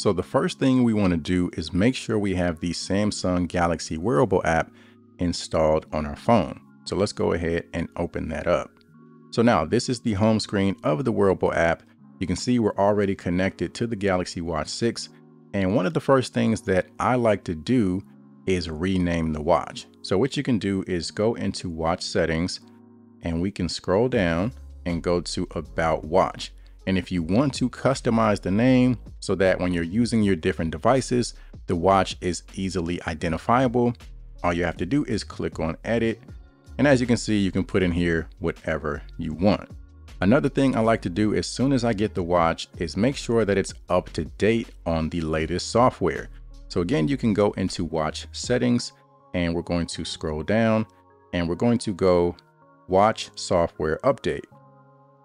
So the first thing we want to do is make sure we have the Samsung Galaxy Wearable app installed on our phone. So let's go ahead and open that up. So now this is the home screen of the Wearable app. You can see we're already connected to the Galaxy Watch 6. And one of the first things that I like to do is rename the watch. So what you can do is go into watch settings and we can scroll down and go to about watch. And if you want to customize the name so that when you're using your different devices, the watch is easily identifiable, all you have to do is click on edit. And as you can see, you can put in here whatever you want. Another thing I like to do as soon as I get the watch is make sure that it's up to date on the latest software. So again, you can go into watch settings and we're going to scroll down and we're going to go watch software update.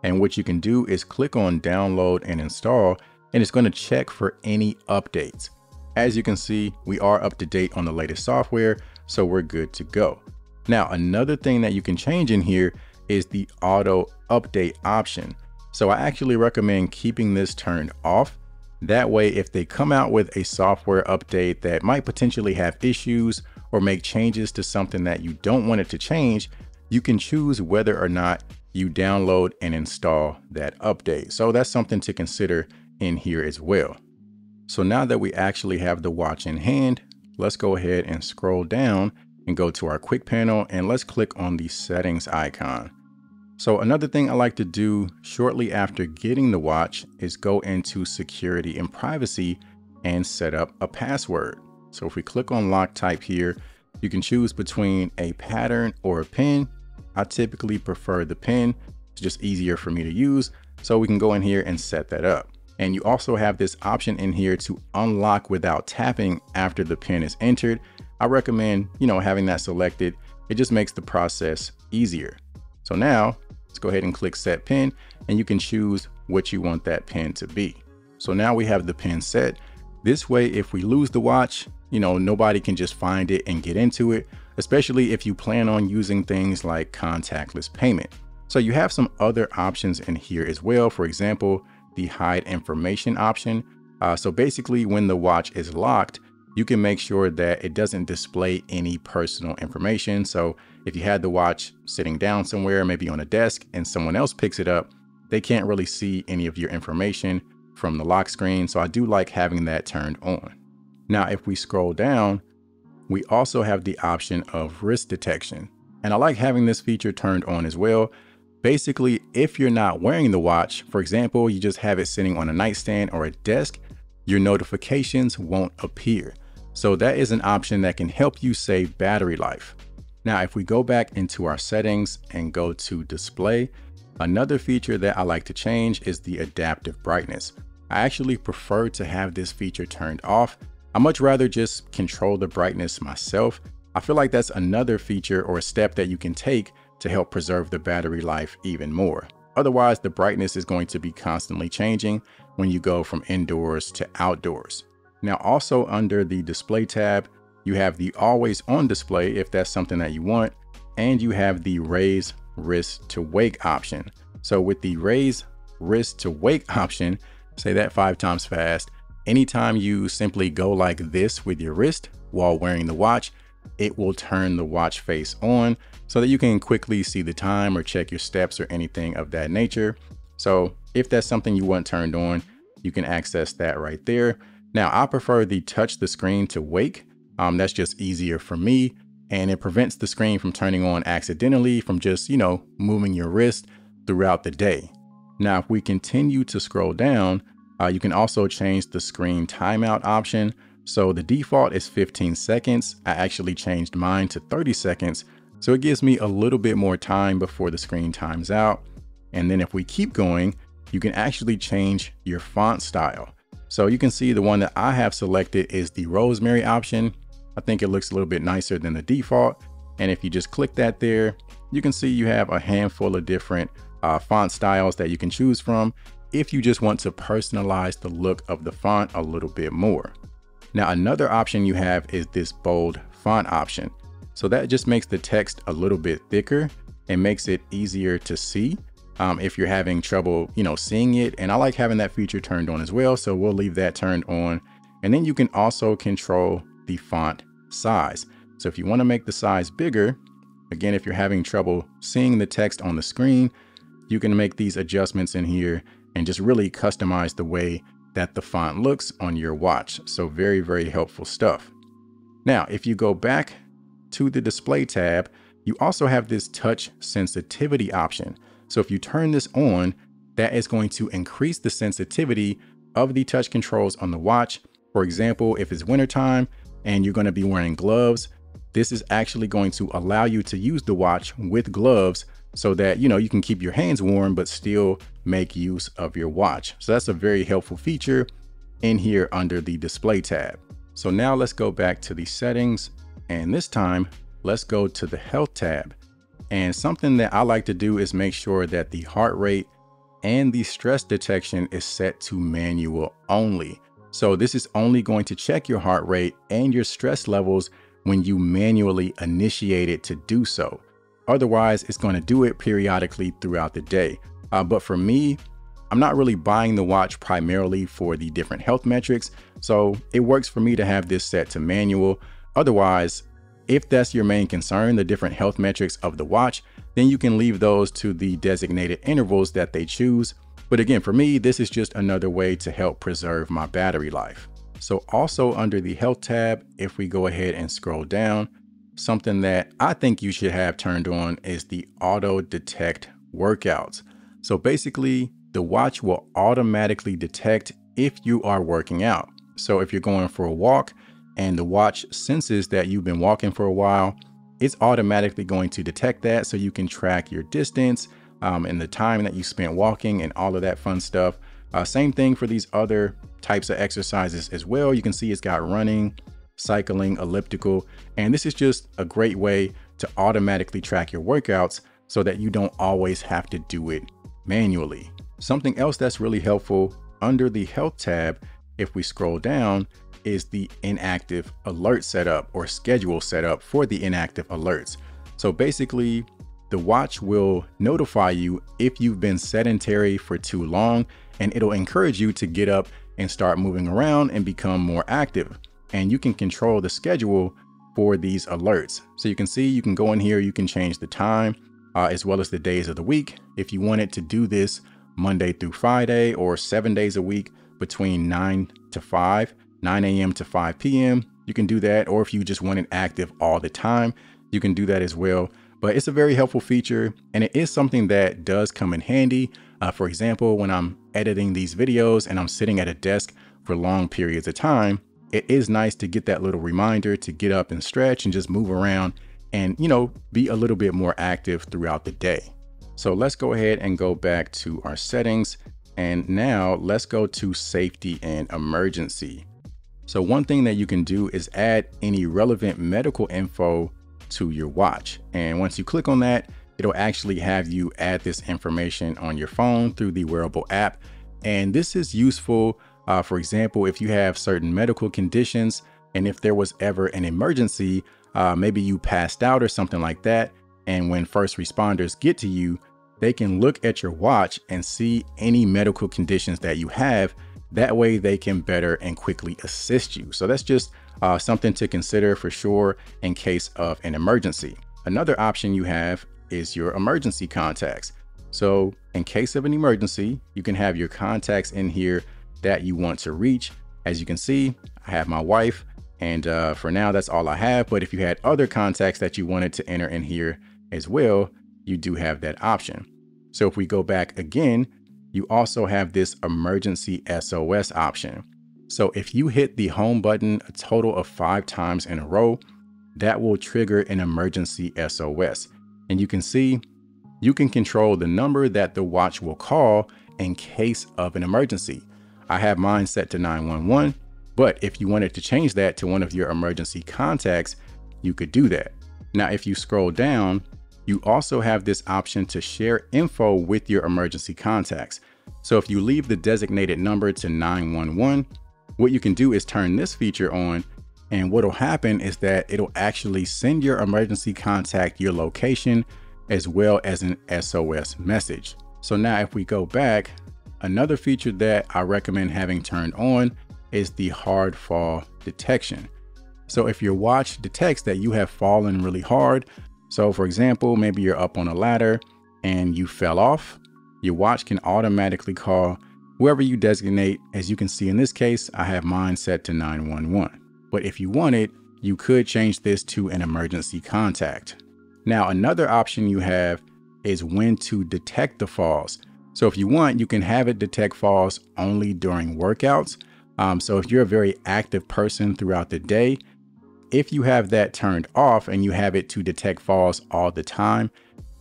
And what you can do is click on download and install, and it's going to check for any updates. As you can see, we are up to date on the latest software, so we're good to go. Now, another thing that you can change in here is the auto update option. So I actually recommend keeping this turned off. That way, if they come out with a software update that might potentially have issues or make changes to something that you don't want it to change, you can choose whether or not you download and install that update. So that's something to consider in here as well. So now that we actually have the watch in hand, let's go ahead and scroll down and go to our quick panel and let's click on the settings icon. So another thing I like to do shortly after getting the watch is go into security and privacy and set up a password. So if we click on lock type here, you can choose between a pattern or a pin I typically prefer the pin. It's just easier for me to use. So we can go in here and set that up. And you also have this option in here to unlock without tapping after the pin is entered. I recommend, you know, having that selected. It just makes the process easier. So now let's go ahead and click set pin and you can choose what you want that pin to be. So now we have the pin set. This way, if we lose the watch, you know, nobody can just find it and get into it especially if you plan on using things like contactless payment. So you have some other options in here as well. For example, the hide information option. Uh, so basically when the watch is locked, you can make sure that it doesn't display any personal information. So if you had the watch sitting down somewhere, maybe on a desk and someone else picks it up, they can't really see any of your information from the lock screen. So I do like having that turned on. Now, if we scroll down, we also have the option of wrist detection. And I like having this feature turned on as well. Basically, if you're not wearing the watch, for example, you just have it sitting on a nightstand or a desk, your notifications won't appear. So that is an option that can help you save battery life. Now, if we go back into our settings and go to display, another feature that I like to change is the adaptive brightness. I actually prefer to have this feature turned off I much rather just control the brightness myself. I feel like that's another feature or a step that you can take to help preserve the battery life even more. Otherwise, the brightness is going to be constantly changing when you go from indoors to outdoors. Now, also under the display tab, you have the always on display if that's something that you want, and you have the raise wrist to wake option. So with the raise wrist to wake option, say that five times fast, Anytime you simply go like this with your wrist while wearing the watch, it will turn the watch face on so that you can quickly see the time or check your steps or anything of that nature. So if that's something you want turned on, you can access that right there. Now I prefer the touch the screen to wake. Um, that's just easier for me and it prevents the screen from turning on accidentally from just, you know, moving your wrist throughout the day. Now, if we continue to scroll down, uh, you can also change the screen timeout option. So the default is 15 seconds. I actually changed mine to 30 seconds. So it gives me a little bit more time before the screen times out. And then if we keep going, you can actually change your font style. So you can see the one that I have selected is the rosemary option. I think it looks a little bit nicer than the default. And if you just click that there, you can see you have a handful of different uh, font styles that you can choose from if you just want to personalize the look of the font a little bit more. Now, another option you have is this bold font option. So that just makes the text a little bit thicker and makes it easier to see. um, if you're having trouble, you know, seeing it. And I like having that feature turned on as well. So we'll leave that turned on. And then you can also control the font size. So if you want to make the size bigger, again, if you're having trouble seeing the text on the screen, you can make these adjustments in here and just really customize the way that the font looks on your watch. So very, very helpful stuff. Now, if you go back to the display tab, you also have this touch sensitivity option. So if you turn this on, that is going to increase the sensitivity of the touch controls on the watch. For example, if it's wintertime and you're going to be wearing gloves, this is actually going to allow you to use the watch with gloves so that, you know, you can keep your hands warm, but still make use of your watch. So that's a very helpful feature in here under the display tab. So now let's go back to the settings and this time let's go to the health tab. And something that I like to do is make sure that the heart rate and the stress detection is set to manual only. So this is only going to check your heart rate and your stress levels when you manually initiate it to do so. Otherwise, it's going to do it periodically throughout the day. Uh, but for me, I'm not really buying the watch primarily for the different health metrics. So it works for me to have this set to manual. Otherwise, if that's your main concern, the different health metrics of the watch, then you can leave those to the designated intervals that they choose. But again, for me, this is just another way to help preserve my battery life. So also under the health tab, if we go ahead and scroll down, something that I think you should have turned on is the auto detect workouts. So basically the watch will automatically detect if you are working out. So if you're going for a walk and the watch senses that you've been walking for a while, it's automatically going to detect that so you can track your distance um, and the time that you spent walking and all of that fun stuff. Uh, same thing for these other types of exercises as well. You can see it's got running, cycling, elliptical, and this is just a great way to automatically track your workouts so that you don't always have to do it manually. Something else that's really helpful under the health tab, if we scroll down, is the inactive alert setup or schedule setup for the inactive alerts. So basically, the watch will notify you if you've been sedentary for too long, and it'll encourage you to get up and start moving around and become more active. And you can control the schedule for these alerts. So you can see, you can go in here, you can change the time uh, as well as the days of the week. If you wanted to do this Monday through Friday or seven days a week between 9 to 5, 9 a.m. to 5 p.m., you can do that. Or if you just want it active all the time, you can do that as well. But it's a very helpful feature and it is something that does come in handy. Uh, for example, when I'm editing these videos and I'm sitting at a desk for long periods of time, it is nice to get that little reminder to get up and stretch and just move around and, you know, be a little bit more active throughout the day. So let's go ahead and go back to our settings. And now let's go to safety and emergency. So one thing that you can do is add any relevant medical info to your watch. And once you click on that, it'll actually have you add this information on your phone through the wearable app. And this is useful, uh, for example, if you have certain medical conditions and if there was ever an emergency, uh, maybe you passed out or something like that, and when first responders get to you, they can look at your watch and see any medical conditions that you have. That way they can better and quickly assist you. So that's just uh, something to consider for sure in case of an emergency. Another option you have is your emergency contacts. So in case of an emergency, you can have your contacts in here that you want to reach. As you can see, I have my wife and uh, for now, that's all I have. But if you had other contacts that you wanted to enter in here as well, you do have that option. So if we go back again, you also have this emergency SOS option. So if you hit the home button a total of five times in a row, that will trigger an emergency SOS. And you can see you can control the number that the watch will call in case of an emergency. I have mine set to 911, but if you wanted to change that to one of your emergency contacts, you could do that. Now, if you scroll down, you also have this option to share info with your emergency contacts. So if you leave the designated number to 911, what you can do is turn this feature on and what'll happen is that it'll actually send your emergency contact your location as well as an SOS message. So now if we go back, another feature that I recommend having turned on is the hard fall detection. So if your watch detects that you have fallen really hard, so for example, maybe you're up on a ladder and you fell off, your watch can automatically call whoever you designate. As you can see in this case, I have mine set to 911. But if you wanted, you could change this to an emergency contact. Now, another option you have is when to detect the falls. So if you want, you can have it detect falls only during workouts. Um, so if you're a very active person throughout the day, if you have that turned off and you have it to detect falls all the time,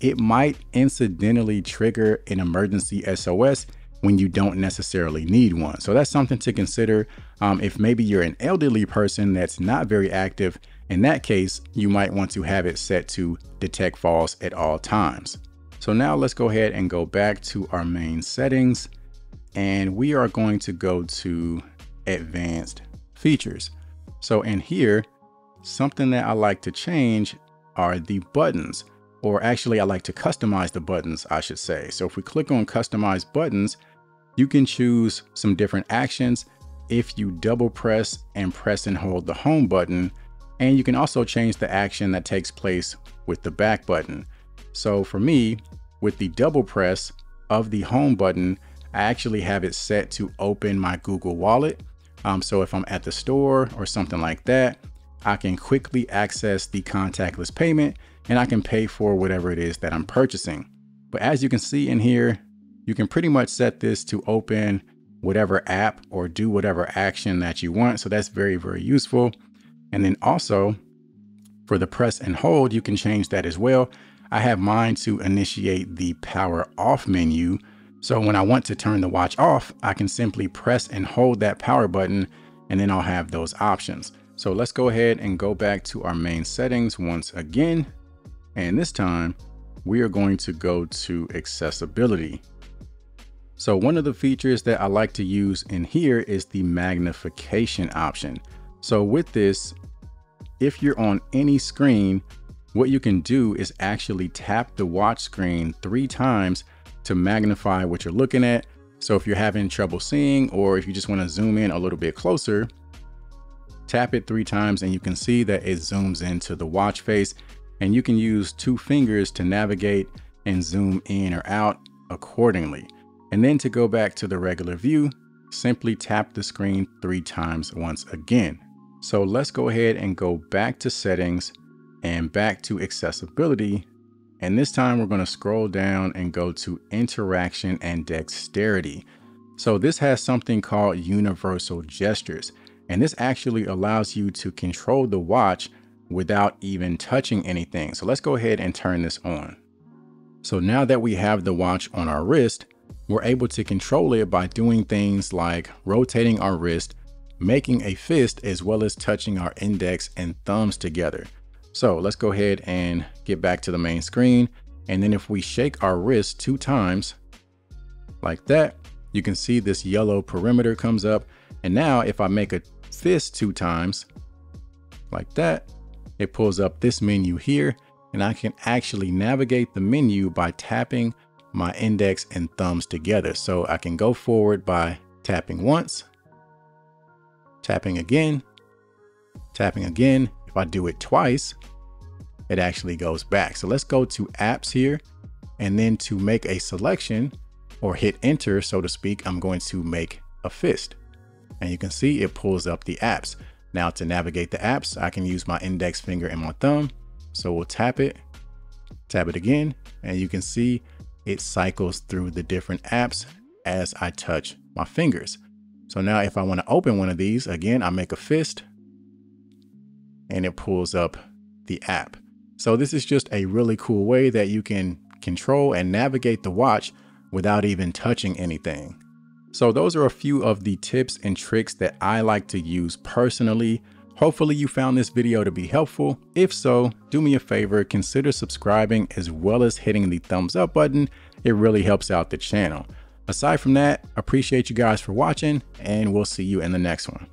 it might incidentally trigger an emergency SOS when you don't necessarily need one. So that's something to consider. Um, if maybe you're an elderly person that's not very active, in that case, you might want to have it set to detect falls at all times. So now let's go ahead and go back to our main settings and we are going to go to advanced features. So in here, something that I like to change are the buttons or actually I like to customize the buttons, I should say. So if we click on customize buttons, you can choose some different actions if you double press and press and hold the home button. And you can also change the action that takes place with the back button. So for me, with the double press of the home button, I actually have it set to open my Google Wallet. Um, so if I'm at the store or something like that, I can quickly access the contactless payment and I can pay for whatever it is that I'm purchasing. But as you can see in here, you can pretty much set this to open whatever app or do whatever action that you want. So that's very, very useful. And then also for the press and hold, you can change that as well. I have mine to initiate the power off menu. So when I want to turn the watch off, I can simply press and hold that power button and then I'll have those options. So let's go ahead and go back to our main settings once again. And this time we are going to go to accessibility. So one of the features that I like to use in here is the magnification option. So with this, if you're on any screen, what you can do is actually tap the watch screen three times to magnify what you're looking at. So if you're having trouble seeing, or if you just want to zoom in a little bit closer, tap it three times and you can see that it zooms into the watch face and you can use two fingers to navigate and zoom in or out accordingly. And then to go back to the regular view, simply tap the screen three times once again. So let's go ahead and go back to settings and back to accessibility. And this time we're gonna scroll down and go to interaction and dexterity. So this has something called universal gestures. And this actually allows you to control the watch without even touching anything. So let's go ahead and turn this on. So now that we have the watch on our wrist, we're able to control it by doing things like rotating our wrist, making a fist, as well as touching our index and thumbs together. So let's go ahead and get back to the main screen. And then if we shake our wrist two times like that, you can see this yellow perimeter comes up. And now if I make a fist two times like that, it pulls up this menu here and I can actually navigate the menu by tapping my index and thumbs together. So I can go forward by tapping once, tapping again, tapping again. If I do it twice, it actually goes back. So let's go to apps here and then to make a selection or hit enter, so to speak, I'm going to make a fist and you can see it pulls up the apps. Now to navigate the apps, I can use my index finger and my thumb. So we'll tap it, tap it again, and you can see it cycles through the different apps as I touch my fingers. So now if I want to open one of these, again, I make a fist and it pulls up the app. So this is just a really cool way that you can control and navigate the watch without even touching anything. So those are a few of the tips and tricks that I like to use personally. Hopefully you found this video to be helpful. If so, do me a favor, consider subscribing as well as hitting the thumbs up button. It really helps out the channel. Aside from that, appreciate you guys for watching and we'll see you in the next one.